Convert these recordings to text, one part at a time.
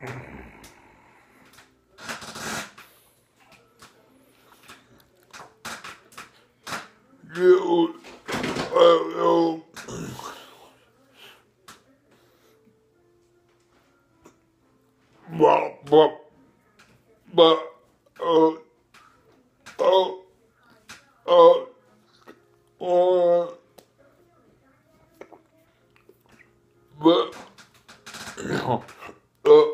You, uh, but, but, but, uh, uh, uh, uh, but, uh,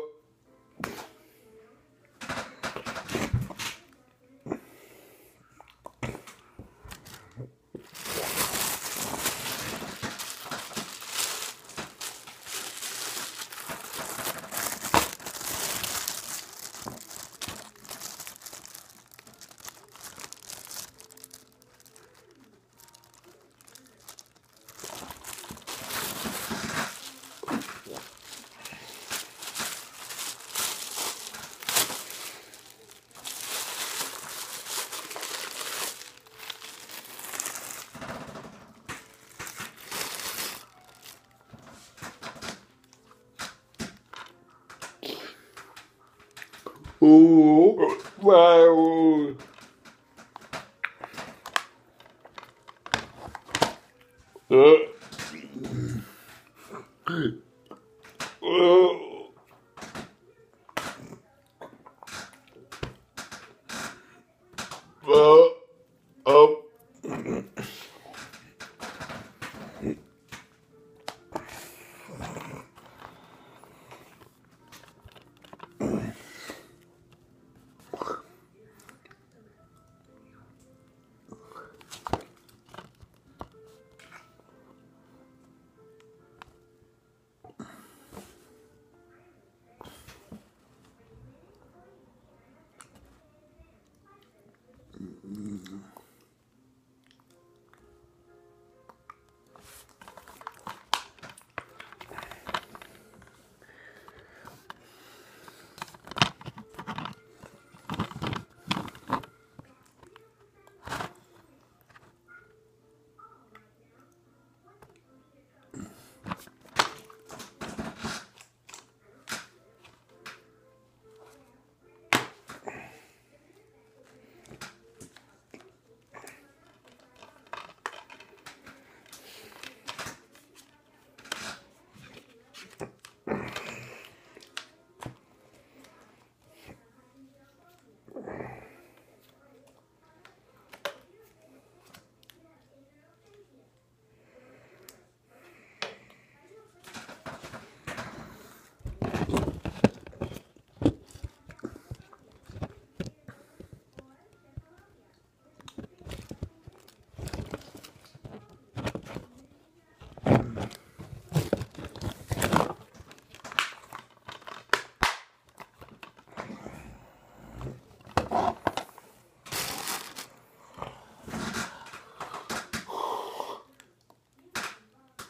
oh, wow. Uh, uh, uh.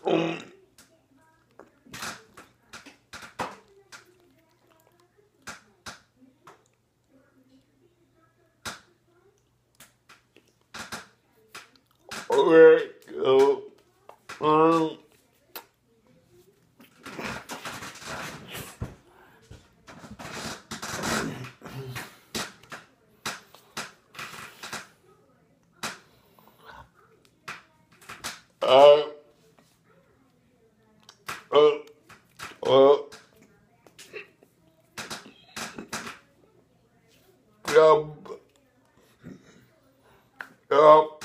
Um, uh, uh, yep, yep,